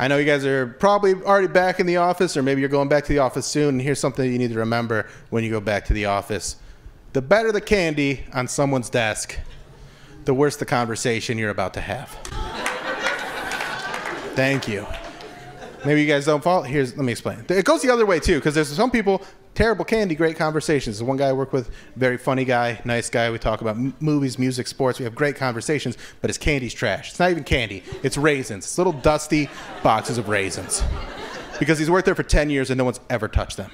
I know you guys are probably already back in the office, or maybe you're going back to the office soon. And here's something you need to remember when you go back to the office the better the candy on someone's desk, the worse the conversation you're about to have. Thank you. Maybe you guys don't follow. Here's let me explain. It goes the other way too, because there's some people terrible candy, great conversations. There's one guy I work with, very funny guy, nice guy. We talk about movies, music, sports. We have great conversations, but his candy's trash. It's not even candy. It's raisins. It's little dusty boxes of raisins. Because he's worked there for 10 years and no one's ever touched them.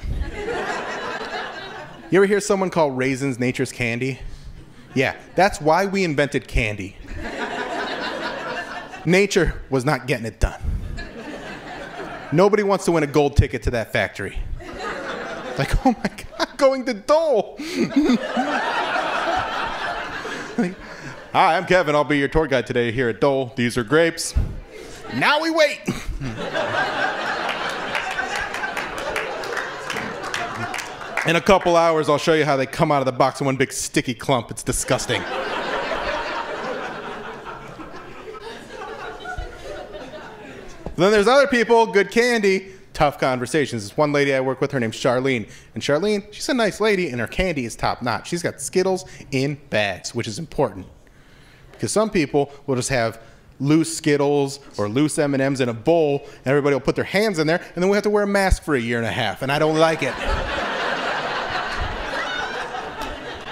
You ever hear someone call raisins nature's candy? Yeah, that's why we invented candy. Nature was not getting it done. Nobody wants to win a gold ticket to that factory. Like, oh my God, going to Dole. Hi, I'm Kevin. I'll be your tour guide today here at Dole. These are grapes. Now we wait. In a couple hours, I'll show you how they come out of the box in one big sticky clump. It's disgusting. then there's other people, good candy, tough conversations. This one lady I work with, her name's Charlene. And Charlene, she's a nice lady, and her candy is top notch. She's got Skittles in bags, which is important. Because some people will just have loose Skittles or loose M&Ms in a bowl, and everybody will put their hands in there, and then we have to wear a mask for a year and a half, and I don't like it.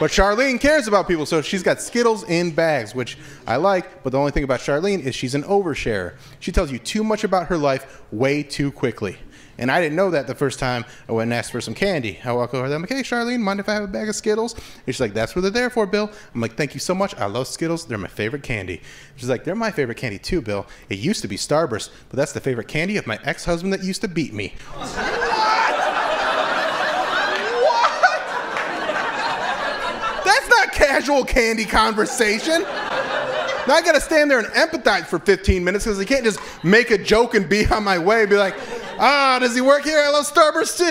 But Charlene cares about people, so she's got Skittles in bags, which I like. But the only thing about Charlene is she's an oversharer. She tells you too much about her life way too quickly. And I didn't know that the first time I went and asked for some candy. I walk over there, I'm like, hey, Charlene, mind if I have a bag of Skittles? And she's like, that's what they're there for, Bill. I'm like, thank you so much. I love Skittles. They're my favorite candy. She's like, they're my favorite candy too, Bill. It used to be Starburst, but that's the favorite candy of my ex husband that used to beat me. What? what? That's not casual candy conversation. Now I gotta stand there and empathize for 15 minutes because I can't just make a joke and be on my way and be like, ah, does he work here? I love Starburst too.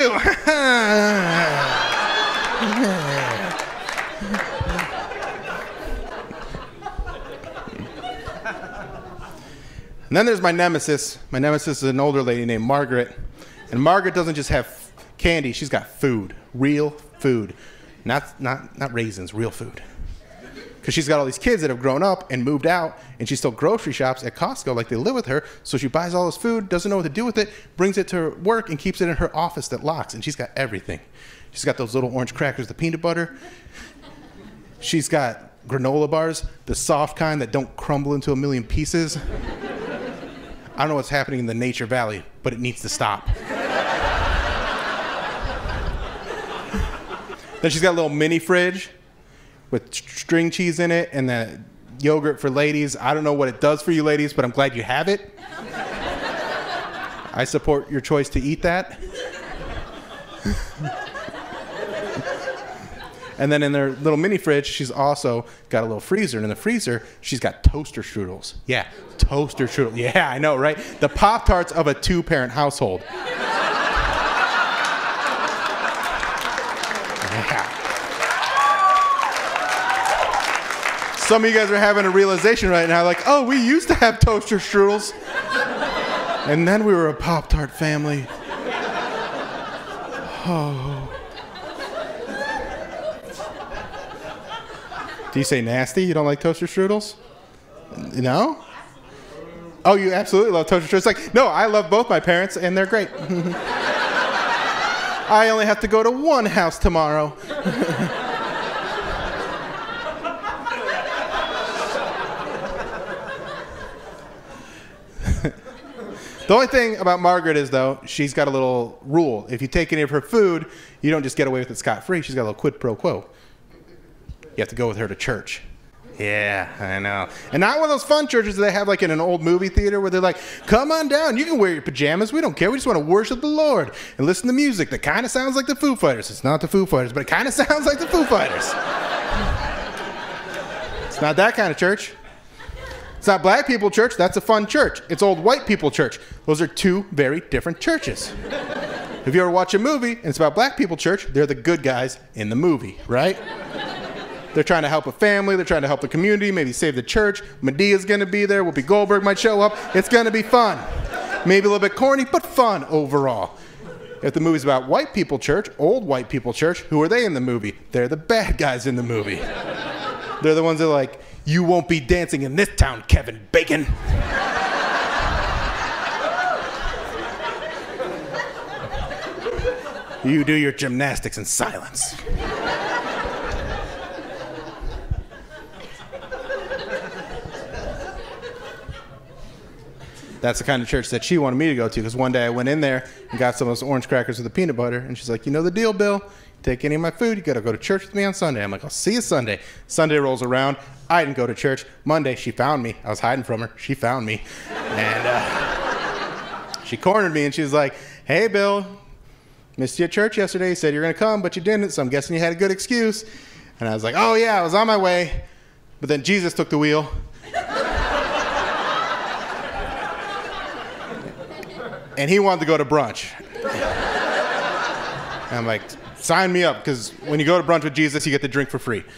and then there's my nemesis. My nemesis is an older lady named Margaret. And Margaret doesn't just have candy, she's got food, real food. Not, not, not raisins, real food. Because she's got all these kids that have grown up and moved out, and she still grocery shops at Costco like they live with her. So she buys all this food, doesn't know what to do with it, brings it to work, and keeps it in her office that locks. And she's got everything. She's got those little orange crackers, the peanut butter. She's got granola bars, the soft kind that don't crumble into a million pieces. I don't know what's happening in the Nature Valley, but it needs to stop. Then she's got a little mini fridge with string cheese in it and the yogurt for ladies. I don't know what it does for you ladies, but I'm glad you have it. I support your choice to eat that. and then in their little mini fridge, she's also got a little freezer. And in the freezer, she's got toaster strudels. Yeah, toaster strudels. Yeah, I know, right? The Pop Tarts of a two parent household. Some of you guys are having a realization right now, like, oh, we used to have toaster strudels. and then we were a Pop Tart family. Oh. Do you say nasty? You don't like toaster strudels? No? Oh, you absolutely love toaster strudels. Like, no, I love both my parents, and they're great. I only have to go to one house tomorrow. The only thing about Margaret is, though, she's got a little rule. If you take any of her food, you don't just get away with it scot free. She's got a little quid pro quo. You have to go with her to church. Yeah, I know. And not one of those fun churches that they have like in an old movie theater where they're like, come on down, you can wear your pajamas, we don't care, we just want to worship the Lord and listen to music that kind of sounds like the Foo Fighters. It's not the Foo Fighters, but it kind of sounds like the Foo Fighters. it's not that kind of church. It's not black people church, that's a fun church. It's old white people church. Those are two very different churches. if you ever watch a movie and it's about black people church, they're the good guys in the movie, right? They're trying to help a family, they're trying to help the community, maybe save the church. Madea's gonna be there, Whoopi Goldberg might show up. It's gonna be fun. Maybe a little bit corny, but fun overall. If the movie's about white people church, old white people church, who are they in the movie? They're the bad guys in the movie. They're the ones that are like, you won't be dancing in this town, Kevin Bacon. you do your gymnastics in silence. That's the kind of church that she wanted me to go to because one day I went in there and got some of those orange crackers with the peanut butter, and she's like, You know the deal, Bill. Take any of my food, you gotta go to church with me on Sunday. I'm like, I'll see you Sunday. Sunday rolls around. I didn't go to church. Monday, she found me. I was hiding from her. She found me. And uh, she cornered me and she was like, Hey, Bill, missed you at church yesterday. You said you're gonna come, but you didn't, so I'm guessing you had a good excuse. And I was like, Oh, yeah, I was on my way. But then Jesus took the wheel. And he wanted to go to brunch. And I'm like, sign me up, because when you go to brunch with Jesus, you get the drink for free.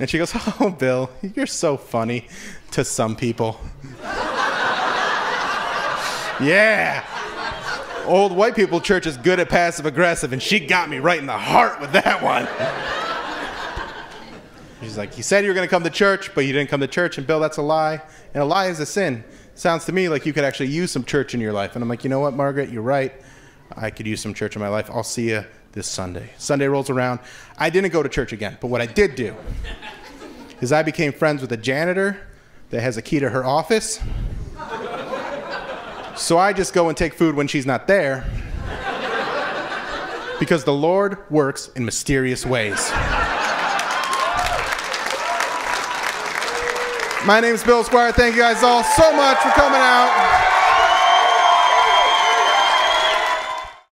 and she goes, Oh, Bill, you're so funny to some people. yeah. Old white people church is good at passive aggressive, and she got me right in the heart with that one. She's like, You said you were going to come to church, but you didn't come to church. And Bill, that's a lie. And a lie is a sin. Sounds to me like you could actually use some church in your life. And I'm like, You know what, Margaret? You're right. I could use some church in my life. I'll see you this Sunday. Sunday rolls around. I didn't go to church again. But what I did do is I became friends with a janitor that has a key to her office. So I just go and take food when she's not there. Because the Lord works in mysterious ways. My name is Bill Squire. Thank you guys all so much for coming out.